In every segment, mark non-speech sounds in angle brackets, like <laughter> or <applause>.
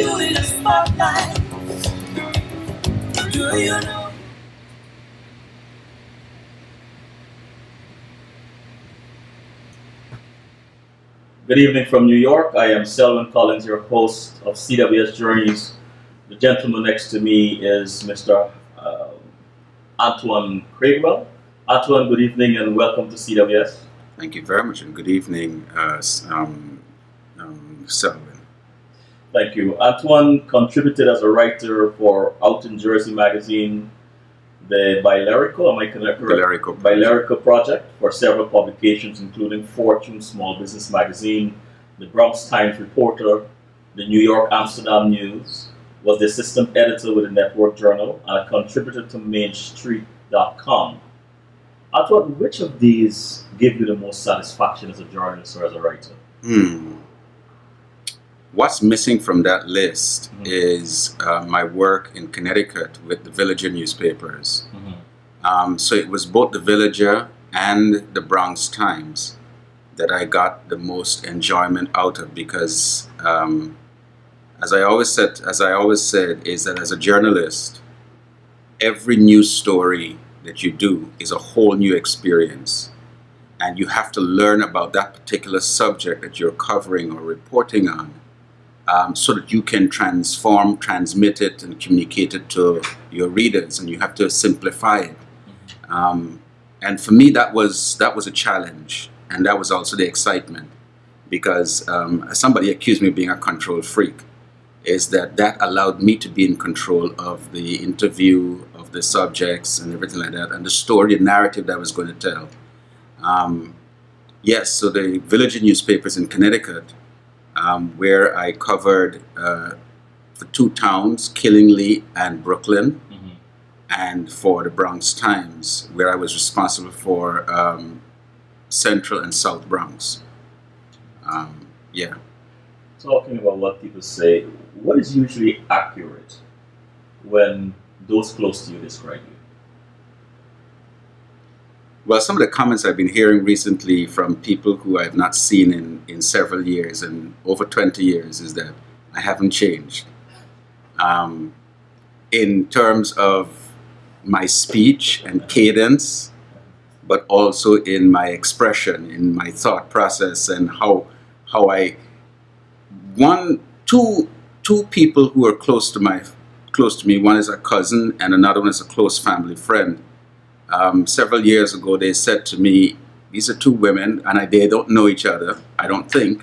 you in a spotlight. Do you know? Good evening from New York. I am Selwyn Collins, your host of CWS Journeys. The gentleman next to me is Mr. Uh, Antoine Craigwell. Antoine, good evening and welcome to CWS. Thank you very much and good evening, uh, um, um, Selwyn. Thank you. Antoine contributed as a writer for Out in Jersey magazine, the Bilerico, am I correct? Bilerico. Bilerico project for several publications, including Fortune Small Business Magazine, the Bronx Times Reporter, the New York Amsterdam News, was the assistant editor with the Network Journal, and a contributor to MainStreet.com. Antoine, which of these give you the most satisfaction as a journalist or as a writer? Hmm. What's missing from that list Mhm. is uh, my work in Connecticut with the Villager newspapers. Mhm. Um, so it was both the Villager and the Bronx Times that I got the most enjoyment out of because, um, as I always said, as I always said, is that as a journalist, every news story that you do is a whole new experience, and you have to learn about that particular subject that you're covering or reporting on um, so that you can transform, transmit it, and communicate it to your readers, and you have to simplify it. Um, and for me, that was that was a challenge, and that was also the excitement, because um, somebody accused me of being a control freak. Is that that allowed me to be in control of the interview, of the subjects, and everything like that, and the story, the narrative that I was going to tell. Um, yes, so the village newspapers in Connecticut um, where I covered uh, for two towns, Killingly and Brooklyn, Mhm. and for the Bronx Times, where I was responsible for um, Central and South Bronx. Um, yeah. Talking about what people say, what is usually accurate when those close to you describe you? Well, some of the comments I've been hearing recently from people who I've not seen in, in several years and over 20 years is that I haven't changed. Um, in terms of my speech and cadence, but also in my expression, in my thought process, and how, how I. One, two, two people who are close to my, close to me. One is a cousin, and another one is a close family friend um, several years ago, they said to me, these are two women, and I, they don't know each other, I don't think.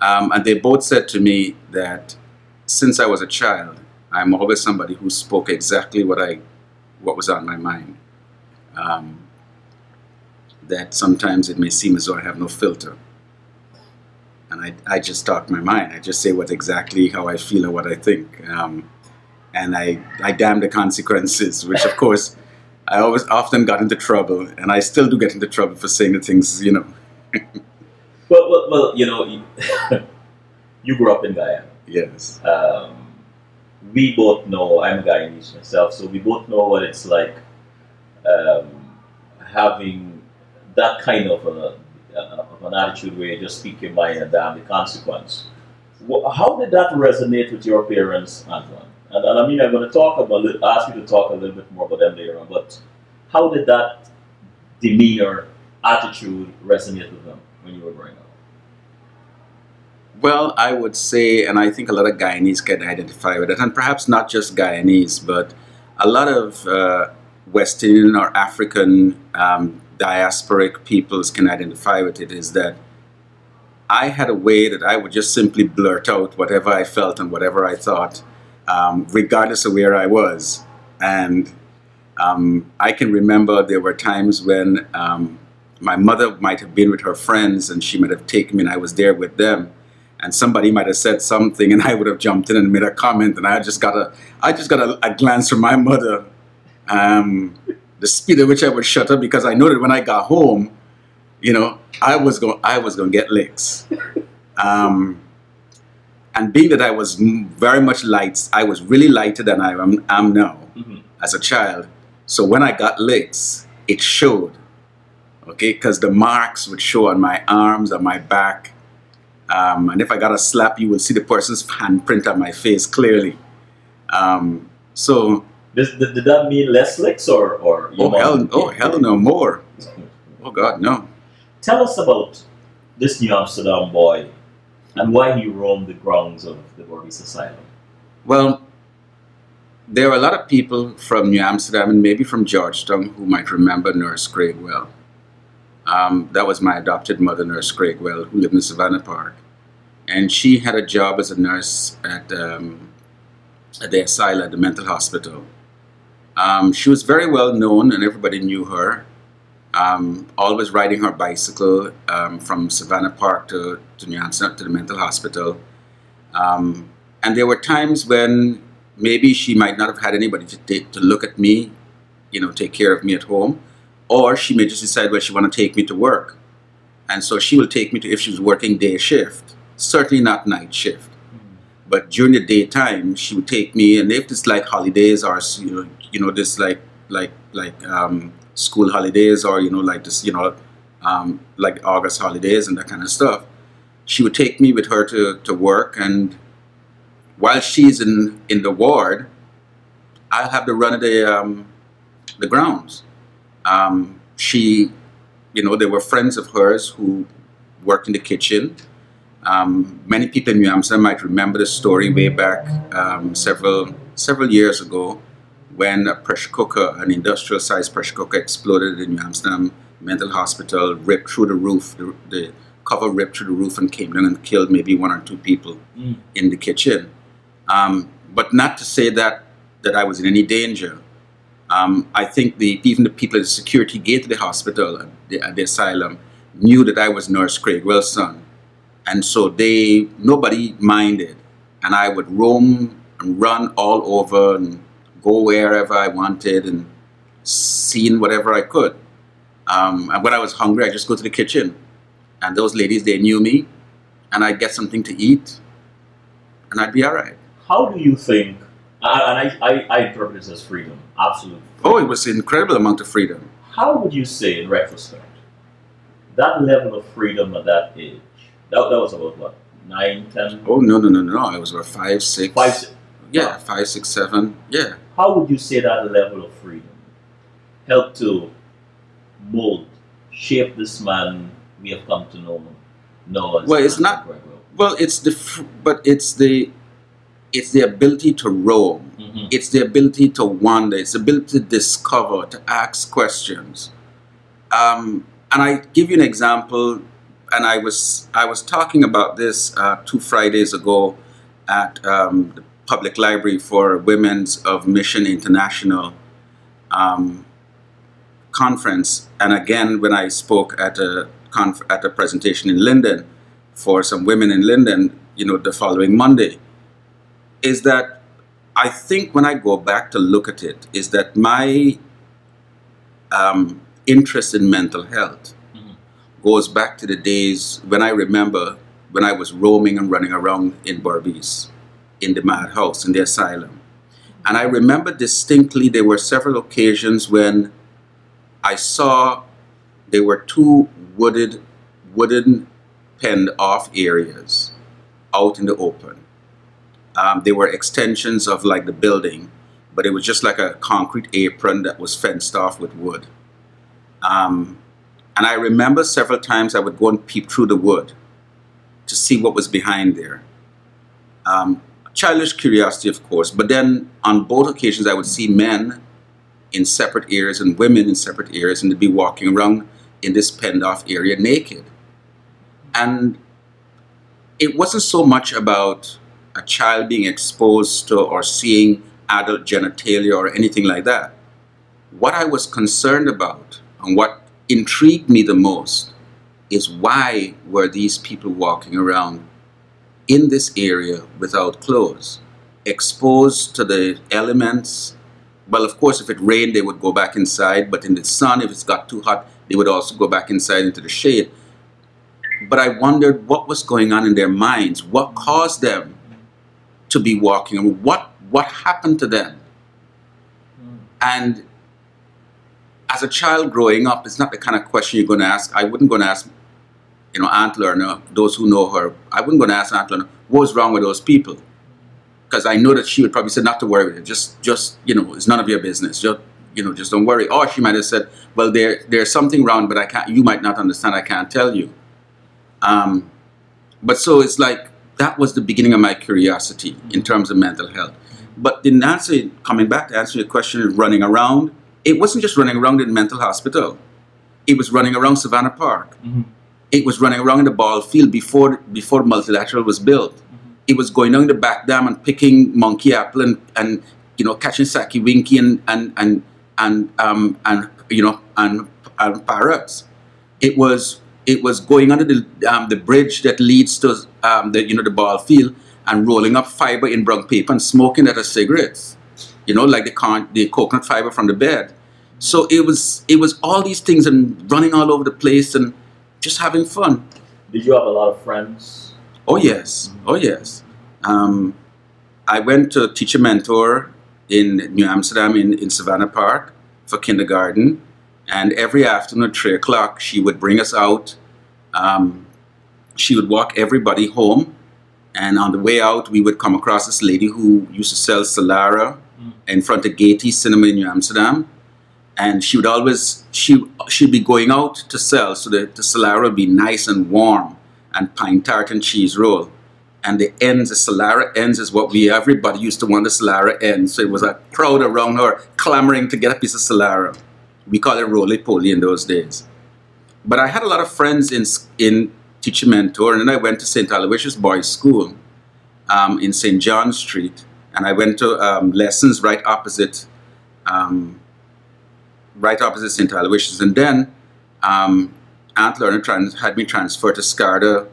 Um, and they both said to me that since I was a child, I'm always somebody who spoke exactly what I, what was on my mind. Um, that sometimes it may seem as though I have no filter. And I, I just talk my mind. I just say what exactly how I feel or what I think. Um, and I, I damn the consequences, which of course I always often got into trouble, and I still do get into trouble for saying the things, you know. <laughs> Well, well, well you know, you, <laughs> you grew up in Guyana. Yes. Um, we both know, I'm a Guyanese myself, so we both know what it's like um, having that kind of, a, uh, of an attitude where you just speak your mind and damn the consequence. How did that resonate with your parents, Antoine? And, and I mean, I'm going to talk about, ask you to talk a little bit more about them later on, but how did that demeanor, attitude resonate with them when you were growing up? Well, I would say, and I think a lot of Guyanese can identify with it, and perhaps not just Guyanese, but a lot of uh, West Indian or African um, diasporic peoples can identify with it, is that I had a way that I would just simply blurt out whatever I felt and whatever I thought, um, regardless of where I was. And um, I can remember there were times when um, my mother might have been with her friends and she might have taken me and I was there with them. And somebody might have said something and I would have jumped in and made a comment and I just got a, I just got a, a glance from my mother. Um, the speed at which I would shut up because I know that when I got home, you know, I was going, I was going to get licks. And being that I was very much light, I was really lighter than I am, am now Mhm. as a child. So when I got licks, it showed. Okay, because the marks would show on my arms, on my back. Um, and if I got a slap, you will see the person's handprint on my face clearly. Um, so, did, did that mean less licks or or oh hell, oh hell no more. Oh God, no. Tell us about this New Amsterdam boy and why he roamed the grounds of the Berbice Asylum. Well, there are a lot of people from New Amsterdam and maybe from Georgetown who might remember Nurse Craigwell. Um, that was my adopted mother, Nurse Craigwell, who lived in Savannah Park. And she had a job as a nurse at, um, at the asylum, the mental hospital. Um, she was very well known and everybody knew her. Um, always riding her bicycle um, from Savannah Park to, to New Amsterdam to the mental hospital. Um, and there were times when maybe she might not have had anybody to, take, to look at me, you know, take care of me at home, or she may just decide, well, she want to take me to work. And so she will take me to, if she was working day shift, certainly not night shift. But during the daytime, she would take me, and if it's like holidays or you know, you know, this like like like um, school holidays or you know like this, you know, um, like August holidays and that kind of stuff, she would take me with her to, to work, and while she's in in the ward, I have to run the um, the grounds. Um, she, you know, there were friends of hers who worked in the kitchen. Um, many people in New Amsterdam might remember the story way back um, several several years ago when a pressure cooker, an industrial sized pressure cooker, exploded in New Amsterdam Mental Hospital, ripped through the roof, the, the cover ripped through the roof and came down and killed maybe one or two people Mm. in the kitchen. Um, but not to say that that I was in any danger. Um, I think the even the people at the security gate of the hospital, at the, at the asylum, knew that I was Nurse Craigwell's son. and so they nobody minded, and I would roam and run all over and go wherever I wanted and seeing whatever I could. Um, and when I was hungry, I just go to the kitchen, and those ladies they knew me, and I'd get something to eat, and I'd be all right. How do you think, and I, I, I interpret this as freedom, absolute Oh, it was an incredible amount of freedom. How would you say, in retrospect, that level of freedom at that age, that, that was about what, nine, ten, Oh no no no no! I was about five six. five, six? Yeah, five six seven. Yeah. How would you say that level of freedom helped to mold, shape this man we have come to know, know as Well, it's not- Gregor? Well, it's the but it's the it's the ability to roam. Mhm. It's the ability to wander. It's the ability to discover, to ask questions. Um, and I give you an example. And I was I was talking about this uh, two Fridays ago at um, the public library for Women's of Mission International um, conference. And again, when I spoke at a at a presentation in Linden for some women in Linden, you know, the following Monday, is that I think when I go back to look at it, is that my um, interest in mental health Mhm. goes back to the days when I remember when I was roaming and running around in Berbice, in the madhouse, in the asylum. And I remember distinctly there were several occasions when I saw there were two wooded, wooden penned off areas out in the open. Um, they were extensions of like the building, but it was just like a concrete apron that was fenced off with wood. Um, and I remember several times I would go and peep through the wood to see what was behind there. Um, childish curiosity, of course, but then on both occasions I would see men in separate areas and women in separate areas, and they'd be walking around in this penned off area naked. And it wasn't so much about a child being exposed to or seeing adult genitalia or anything like that. What I was concerned about and what intrigued me the most is why were these people walking around in this area without clothes, exposed to the elements. Well, of course, if it rained, they would go back inside, but in the sun, if it's got too hot, they would also go back inside into the shade. But I wondered what was going on in their minds, what caused them to be walking, what what happened to them. Hmm. And as a child growing up, it's not the kind of question you're going to ask. I wouldn't go to ask you know, Aunt Lorna, those who know her, I wouldn't go to ask Aunt Lorna, what's wrong with those people? Because I know that she would probably say, not to worry with it. Just, just, you know, it's none of your business. Just, you know, just don't worry. Or she might have said, well, there, there's something wrong, but I can't, you might not understand. I can't tell you. Um, but so it's like, that was the beginning of my curiosity in terms of mental health. But in answer, coming back to answer your question, running around, it wasn't just running around in mental hospital. It was running around Savannah Park. Mm-hmm. It was running around in the ball field before before multilateral was built. Mm-hmm. It was going down the back dam and picking monkey apple and, and you know catching saki winky and and and and um and you know and, and parrots. It was it was going under the um, the bridge that leads to um, the you know the ball field and rolling up fiber in brown paper and smoking that as cigarettes. You know, like the con- the coconut fiber from the bed. So it was it was all these things and running all over the place and just having fun. Did you have a lot of friends? Oh yes, oh yes. Um, I went to teacher mentor in New Amsterdam in, in Savannah Park for kindergarten, and every afternoon at three o'clock she would bring us out. Um, she would walk everybody home, and on the way out we would come across this lady who used to sell salara Mm. in front of Gatey Cinema in New Amsterdam. And she would always she she'd be going out to sell, so the, the salara would be nice and warm, and pine tart and cheese roll. And the ends, the salara ends, is what we everybody used to want the salara ends. So it was a crowd around her clamoring to get a piece of salara. We call it roly poly in those days. But I had a lot of friends in in teacher mentor, and then I went to St. Aloysius Boys School um, in St. John Street, and I went to um, lessons right opposite, um, right opposite St. Aloysius, and then um, Aunt Lorna had me transferred to Scarda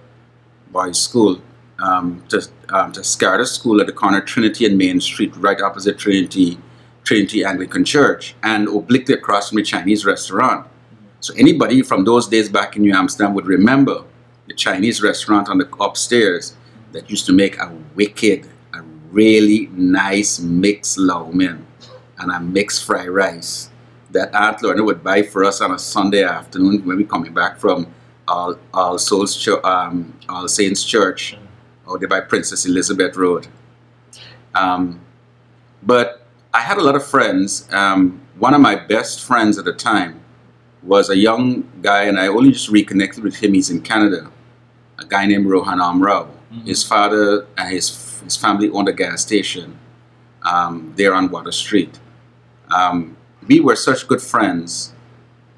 Boys School, um, to, um, to Scarda School at the corner of Trinity and Main Street, right opposite Trinity, Trinity Anglican Church, and obliquely across from the Chinese restaurant. So anybody from those days back in New Amsterdam would remember the Chinese restaurant on the upstairs that used to make a wicked, a really nice mixed lau mein and a mixed fried rice that Aunt Lorna would buy for us on a Sunday afternoon when we coming back from All, All Souls Church, um, All Saints Church, out there by Princess Elizabeth Road. Um, but I had a lot of friends. Um, one of my best friends at the time was a young guy, and I only just reconnected with him. He's in Canada. A guy named Rohan Amrao. Mhm. His father and his his family owned a gas station um, there on Water Street. Um, we were such good friends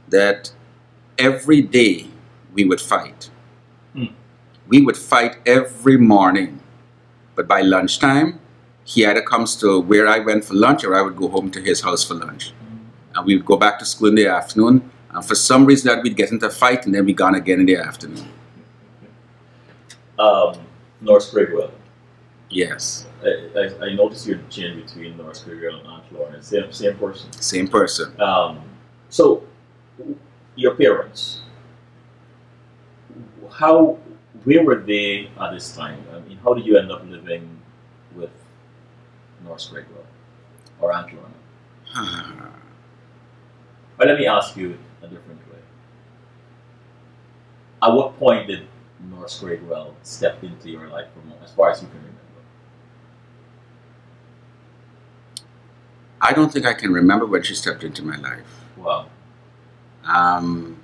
that every day we would fight. Hmm. We would fight every morning, but by lunchtime, he either comes to where I went for lunch or I would go home to his house for lunch. And we would go back to school in the afternoon. And for some reason that we'd get into a fight and then we'd gone again in the afternoon. Um, Nurse Craigwell. Yes, I, I, I noticed your chin between Nurse Craigwell and Aunt Lorna. Same, same person. same person. Um, so, your parents, how, where were they at this time? I mean, how did you end up living with Nurse Craigwell or Aunt Lorna? But let me ask you a different way. At what point did Nurse Craigwell step into your life, from, as far as you can remember? I don't think I can remember when she stepped into my life. Wow. um,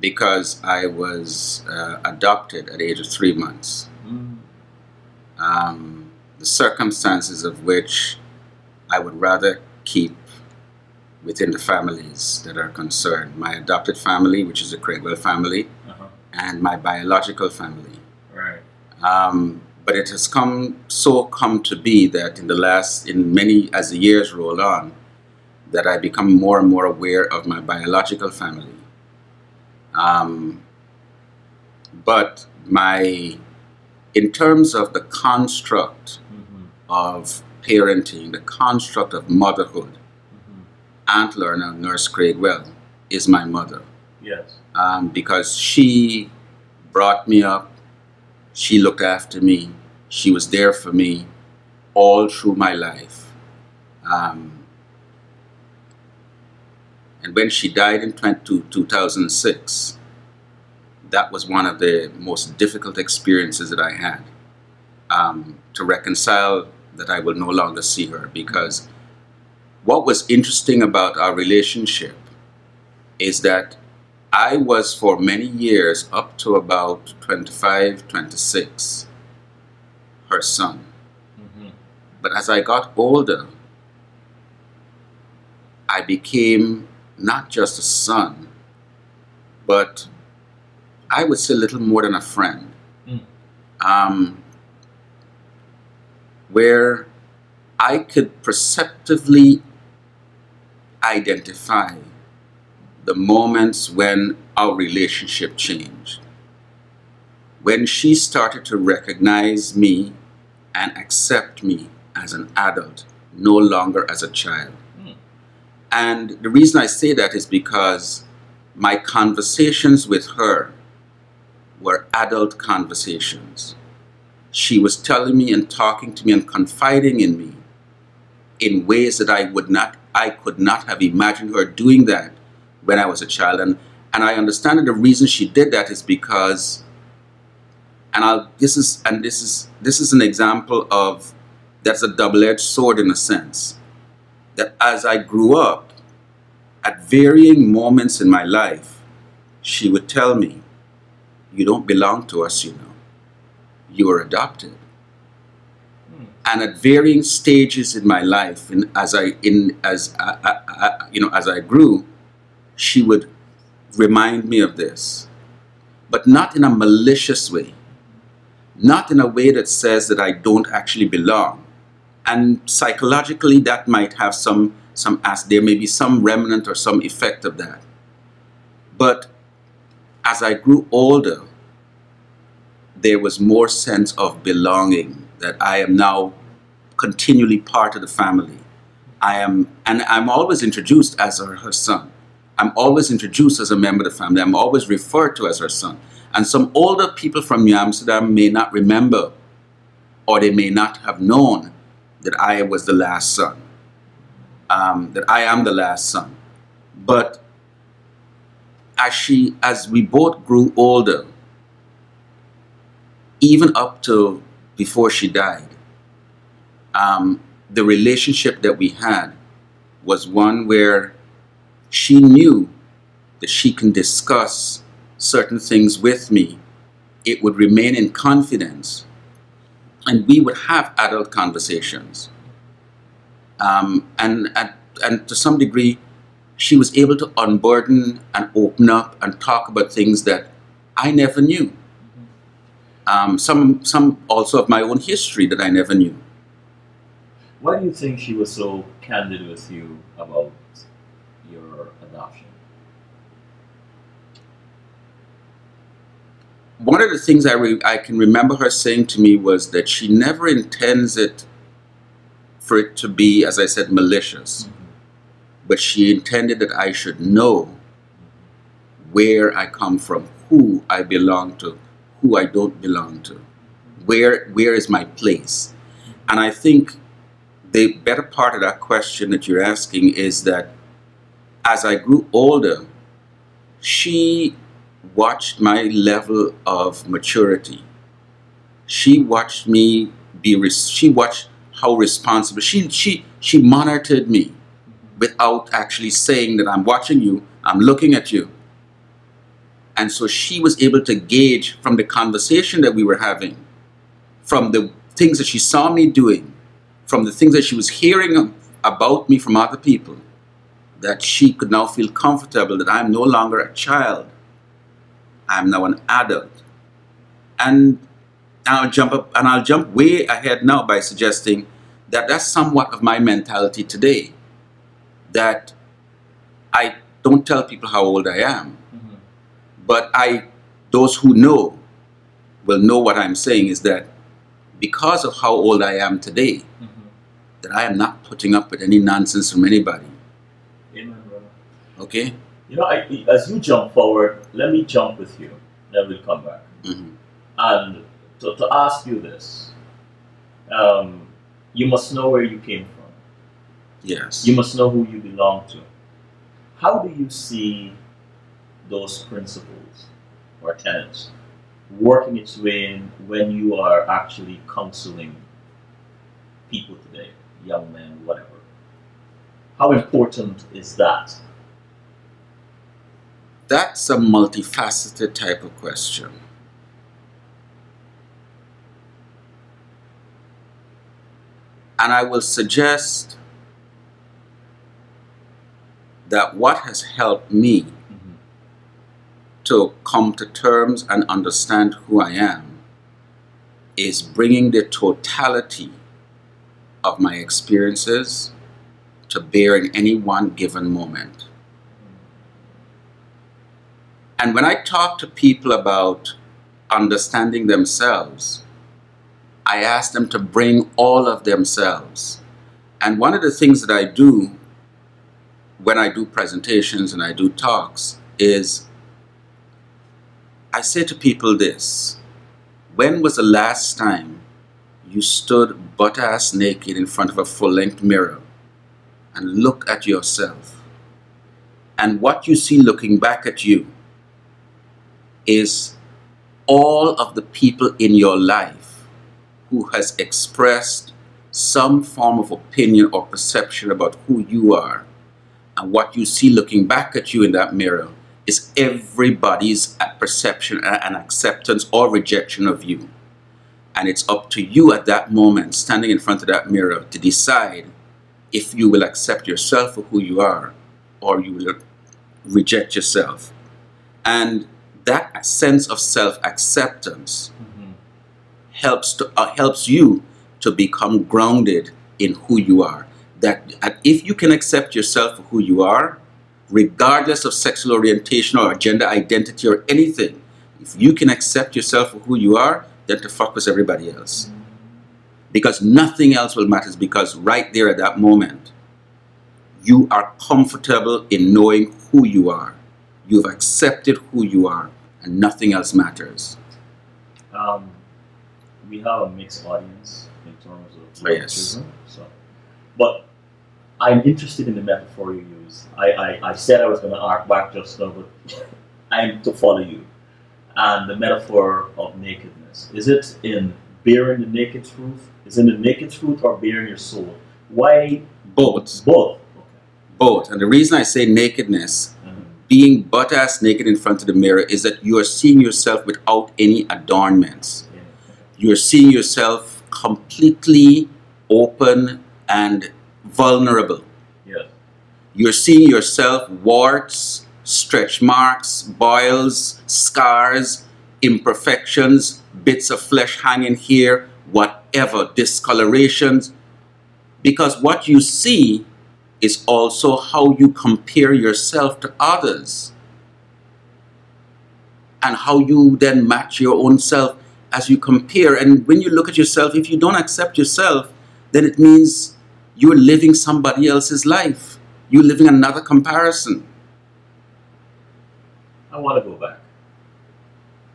because I was uh, adopted at the age of three months. Mm. Um, the circumstances of which I would rather keep within the families that are concerned. My adopted family, which is the Craigwell family, Uh-huh. and my biological family. Right. Um, but it has come so come to be that in the last, in many, as the years roll on, that I become more and more aware of my biological family. Um, but my, in terms of the construct Mm-hmm. of parenting, the construct of motherhood, Mm-hmm. Aunt Lorna, Nurse Craigwell, is my mother Yes. um, because she brought me up, she looked after me, she was there for me all through my life. Um, and when she died in 20, 2006, that was one of the most difficult experiences that I had um, to reconcile that I will no longer see her because what was interesting about our relationship is that I was for many years, up to about 25, 26, her son. Mm-hmm. But as I got older, I became not just a son, but I would say a little more than a friend. Mm. Um, where I could perceptively identify the moments when our relationship changed. When she started to recognize me and accept me as an adult, no longer as a child. Mm. And the reason I say that is because my conversations with her were adult conversations. She was telling me and talking to me and confiding in me in ways that I would not I could not have imagined her doing that when I was a child. And and I understand that the reason she did that is because and I'll this is and this is this is an example of that's a double-edged sword in a sense. That as I grew up, at varying moments in my life, she would tell me, You don't belong to us, you know. You are adopted. Hmm. And at varying stages in my life, and as I in as I, I, I, you know as I grew, she would remind me of this, but not in a malicious way, not in a way that says that I don't actually belong. And psychologically, that might have some some as there may be some remnant or some effect of that. But as I grew older, there was more sense of belonging that I am now continually part of the family. I am, and I'm always introduced as her, her son. I'm always introduced as a member of the family. I'm always referred to as her son. And some older people from New Amsterdam may not remember or they may not have known that I was the last son, um, that I am the last son. But as she, as we both grew older, even up to before she died, um, the relationship that we had was one where she knew that she can discuss certain things with me. It would remain in confidence, and we would have adult conversations. Um, and, and, and to some degree, she was able to unburden and open up and talk about things that I never knew. Um, some, some also of my own history that I never knew. Why do you think she was so candid with you about your adoption? One of the things I, re- I can remember her saying to me was that she never intends it for it to be, as I said, malicious, mm-hmm. but she intended that I should know where I come from, who I belong to, who I don't belong to, where where is my place, and I think the better part of that question that you're asking is that as I grew older, she watched my level of maturity. She watched me be, she watched how responsible, she, she, she monitored me without actually saying that I'm watching you, I'm looking at you. And so she was able to gauge from the conversation that we were having, from the things that she saw me doing, from the things that she was hearing about me from other people, that she could now feel comfortable that I'm no longer a child. I'm now an adult. And I'll jump up and I'll jump way ahead now by suggesting that that's somewhat of my mentality today. That I don't tell people how old I am, Mm-hmm. but I those who know will know what I'm saying is that because of how old I am today, Mm-hmm. that I am not putting up with any nonsense from anybody. Amen, brother. Okay? You know, I, as you jump forward, let me jump with you. Then we'll come back. hmm And to, to ask you this, um, you must know where you came from. Yes. You must know who you belong to. How do you see those principles or tenets working its way in when you are actually counseling people today, young men, whatever? How important is that? That's a multifaceted type of question. And I will suggest that what has helped me Mm-hmm. to come to terms and understand who I am is bringing the totality of my experiences to bear in any one given moment. And when I talk to people about understanding themselves, I ask them to bring all of themselves. And one of the things that I do when I do presentations and I do talks is I say to people this When was the last time you stood butt ass naked in front of a full length mirror and looked at yourself? And what you see looking back at you is all of the people in your life who has expressed some form of opinion or perception about who you are and what you see looking back at you in that mirror is everybody's perception and acceptance or rejection of you. And it's up to you at that moment, standing in front of that mirror, to decide if you will accept yourself for who you are or you will reject yourself. And that sense of self acceptance Mm-hmm. helps to uh, helps you to become grounded in who you are. That and if you can accept yourself for who you are, regardless of sexual orientation or gender identity or anything, if you can accept yourself for who you are, then the fuck was everybody else. Because nothing else will matter. Because right there at that moment, you are comfortable in knowing who you are. You've accepted who you are, and nothing else matters. Um, we have a mixed audience in terms of Oh, yes. So, but I'm interested in the metaphor you use. I, I, I said I was going to arc back just now, but <laughs> I'm to follow you. And the metaphor of nakedness is it in bearing the naked truth? Is it in the naked truth or bearing your soul? Why Both. both? Both. And the reason I say nakedness, Okay. Being butt ass naked in front of the mirror, is that you are seeing yourself without any adornments. Yeah. You're seeing yourself completely open and vulnerable. Yes. You're seeing yourself warts, stretch marks, boils, scars, imperfections, bits of flesh hanging here, whatever, discolorations. Because what you see is also how you compare yourself to others and how you then match your own self as you compare. And when you look at yourself, if you don't accept yourself, then it means you're living somebody else's life. You're living another comparison. I want to go back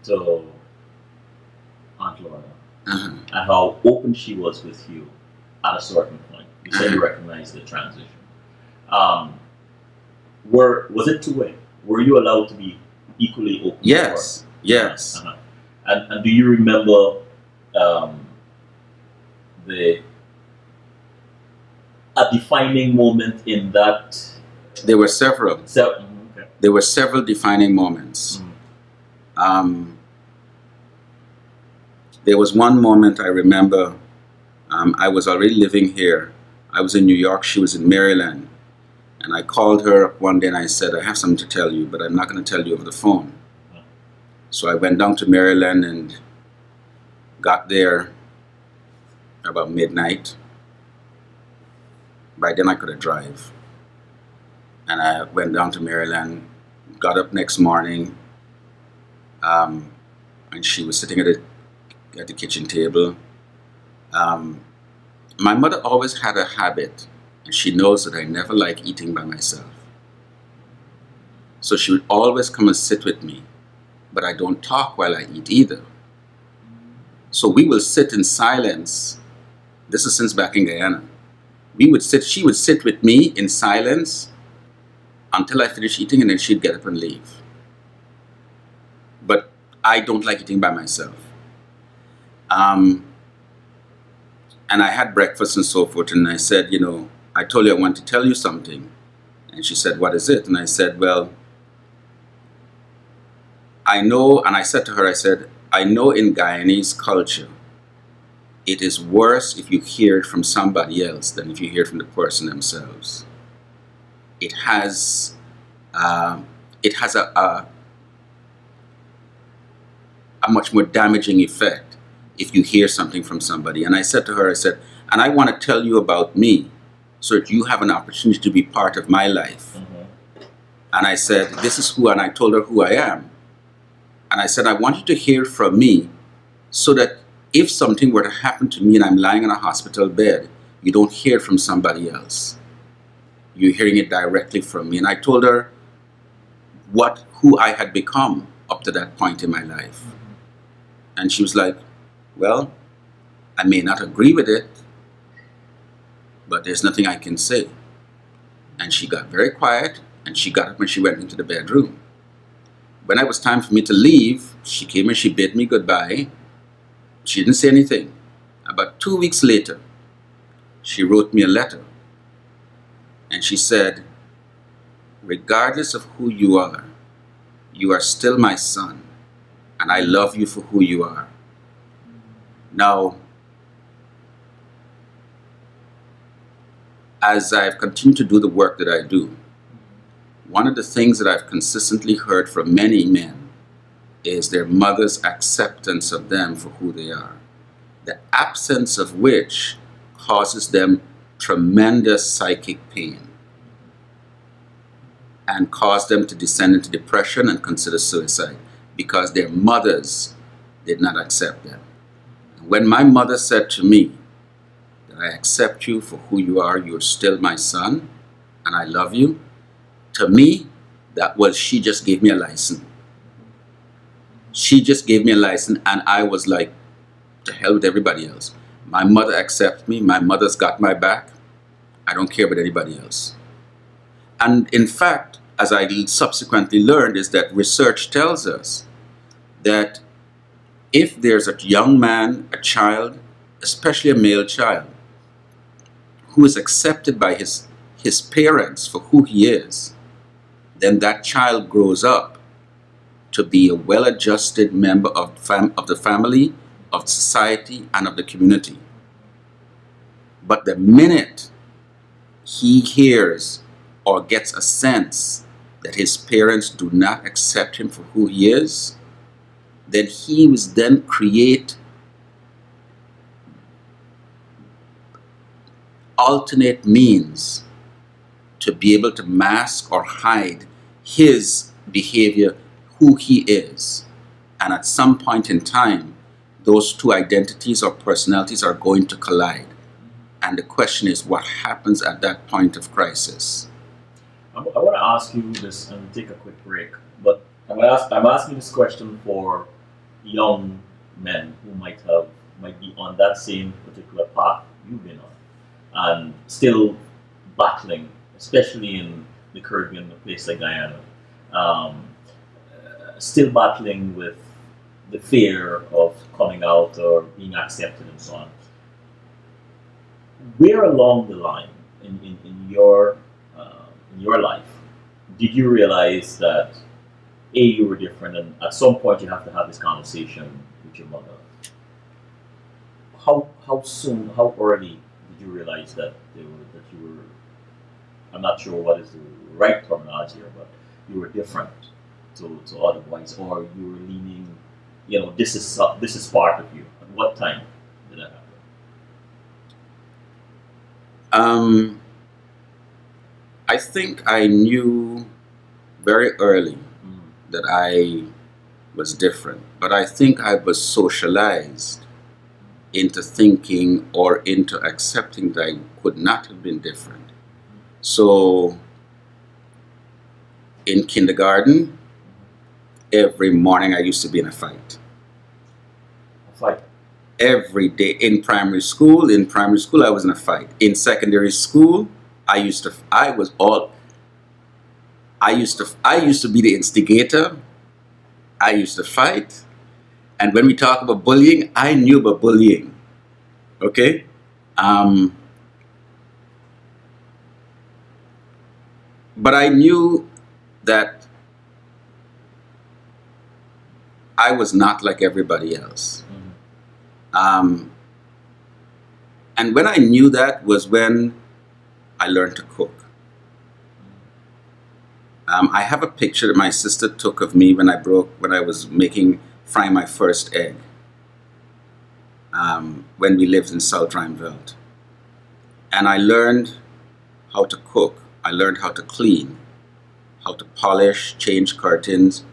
to Aunt Laura Uh-huh. and how open she was with you at a certain point. You said you recognized the transition. Um, were was it two way? Were you allowed to be equally open? Yes, yes. Uh-huh. And, and do you remember um, the a defining moment in that? There were several. Se- mhm, okay. There were several defining moments. Mhm. Um, there was one moment I remember. Um, I was already living here. I was in New York. She was in Maryland, and I called her up one day and I said, "I have something to tell you, but I'm not going to tell you over the phone." So I went down to Maryland and got there about midnight. By then I could drive. And I went down to Maryland, got up next morning, um, and she was sitting at the, at the kitchen table. Um, my mother always had a habit, she knows that I never like eating by myself. So she would always come and sit with me, but I don't talk while I eat either. So we will sit in silence. This is since back in Guyana. We would sit, she would sit with me in silence until I finish eating and then she'd get up and leave. But I don't like eating by myself. Um, and I had breakfast and so forth, and I said, you know, I told you I want to tell you something. And she said, what is it? And I said, well, I know, and I said to her, I said, I know in Guyanese culture, it is worse if you hear it from somebody else than if you hear it from the person themselves. It has, uh, it has a, a, a much more damaging effect if you hear something from somebody. And I said to her, I said, and I want to tell you about me so that you have an opportunity to be part of my life. Mm-hmm. And I said, this is who, and I told her who I am. And I said, I want you to hear from me so that if something were to happen to me and I'm lying in a hospital bed, you don't hear from somebody else. You're hearing it directly from me. And I told her what who I had become up to that point in my life. And she was like, Well, I may not agree with it, but there's nothing I can say. And she got very quiet and she got up and she went into the bedroom. When it was time for me to leave, she came and she bid me goodbye. She didn't say anything. About two weeks later, she wrote me a letter. And she said, Regardless of who you are, you are still my son, and I love you for who you are. Now, as I've continued to do the work that I do, one of the things that I've consistently heard from many men is their mother's acceptance of them for who they are, the absence of which causes them tremendous psychic pain and cause them to descend into depression and consider suicide because their mothers did not accept them. When my mother said to me I accept you for who you are, you're still my son, and I love you, to me, that was she just gave me a license. She just gave me a license, and I was like, to hell with everybody else. My mother accepts me, my mother's got my back. I don't care about anybody else. And in fact, as I subsequently learned, is that research tells us that if there's a young man, a child, especially a male child, who is accepted by his, his parents for who he is, then that child grows up to be a well adjusted member of, fam- of the family, of society, and of the community. But the minute he hears or gets a sense that his parents do not accept him for who he is, then he was then create alternate means to be able to mask or hide his behavior, who he is. And at some point in time, those two identities or personalities are going to collide. And the question is, what happens at that point of crisis? I, want to ask you this and take a quick break. But I'm, ask, I'm asking this question for young men who might have might be on that same particular path you've been on, and still battling, especially in the Caribbean, a place like Guyana, um, still battling with the fear of coming out or being accepted and so on. Where along the line in, in, in your uh, in your life did you realize that a you were different and at some point you have to have this conversation with your mother how how soon how early you realize that they were that you were i'm not sure what is the right terminology here but you were different to, to other boys or you were leaning you know this is this is part of you. At what time did that happen? Um, I think I knew very early mm. that I was different, but I think I was socialized into thinking or into accepting that I could not have been different. So in kindergarten, every morning I used to be in a fight. a fight Every day in primary school, in primary school I was in a fight. In secondary school, I used to I was all I used to I used to be the instigator. I used to fight. And when we talk about bullying, I knew about bullying. Okay? Um, but I knew that I was not like everybody else. Um, and when I knew that was when I learned to cook. Um, I have a picture that my sister took of me when I broke, when I was making, frying my first egg. Um, when we lived in South Ruimveldt. And I learned how to cook. I learned how to clean, how to polish, change curtains.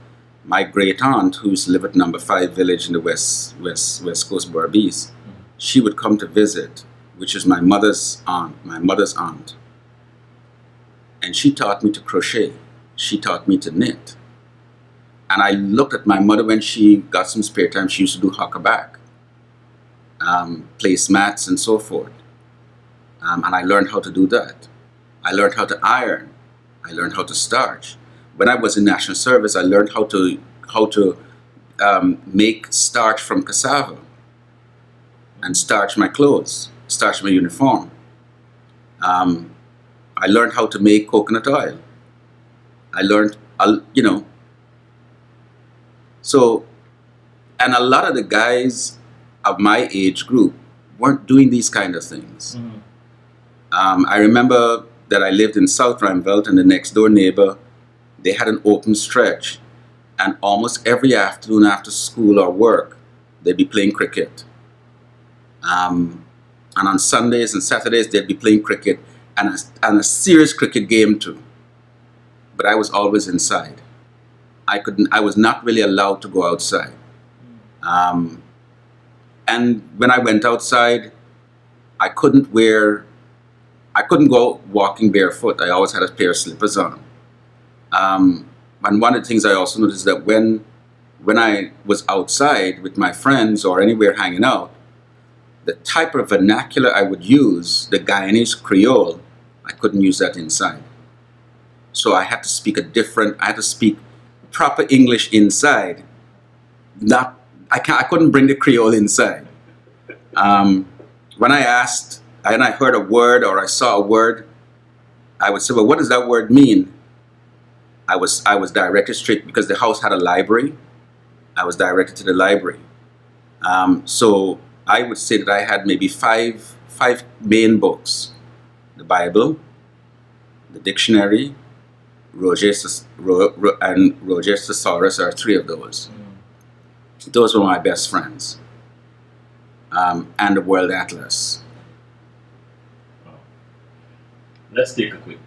My great aunt, who lived at number five village in the west, west, west coast Berbice, she would come to visit, which is my mother's aunt, my mother's aunt. And she taught me to crochet. She taught me to knit. And I looked at my mother when she got some spare time, she used to do huckaback, um, placemats and so forth. Um, and I learned how to do that. I learned how to iron. I learned how to starch. When I was in national service, I learned how to how to um, make starch from cassava and starch my clothes, starch my uniform. Um, I learned how to make coconut oil. I learned, you know. So, and a lot of the guys of my age group weren't doing these kind of things. Mm. Um, I remember that I lived in South Ruimveldt and the next door neighbor, they had an open stretch. And almost every afternoon after school or work, they'd be playing cricket. Um, and on Sundays and Saturdays, they'd be playing cricket and a, and a serious cricket game too. But I was always inside. I couldn't. I was not really allowed to go outside. Um, and when I went outside, I couldn't wear. I couldn't go walking barefoot. I always had a pair of slippers on. Um, and one of the things I also noticed that when when I was outside with my friends or anywhere hanging out, the type of vernacular I would use, the Guyanese Creole, I couldn't use that inside. So I had to speak a different, I had to speak proper English inside. Not, I, can't, I couldn't bring the Creole inside. Um, when I asked, and I heard a word or I saw a word, I would say, well, what does that word mean? I was, I was directed straight because the house had a library. I was directed to the library. Um, so I would say that I had maybe five, five main books. The Bible, the dictionary, Roger, and Roget's Thesaurus are three of those. Mm. Those were my best friends. Um, and the World Atlas. Let's take a quick